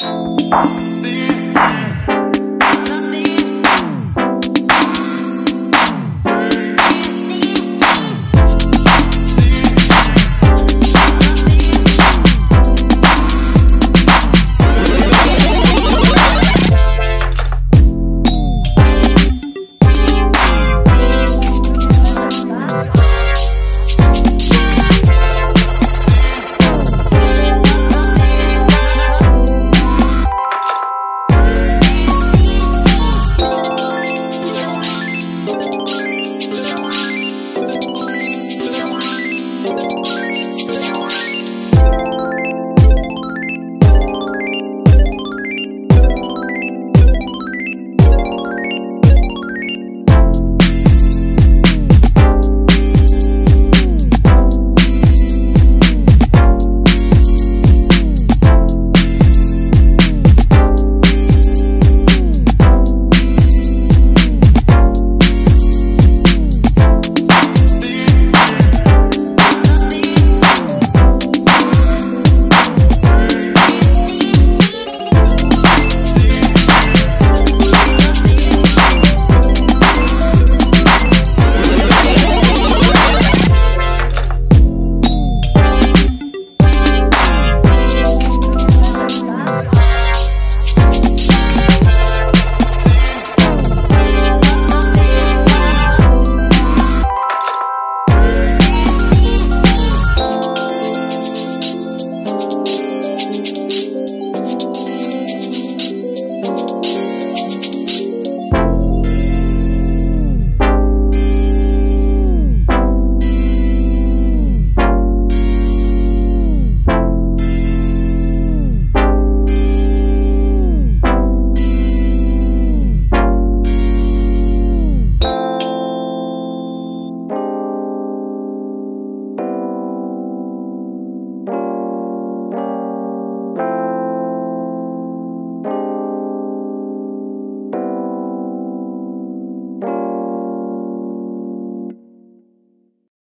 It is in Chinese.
了。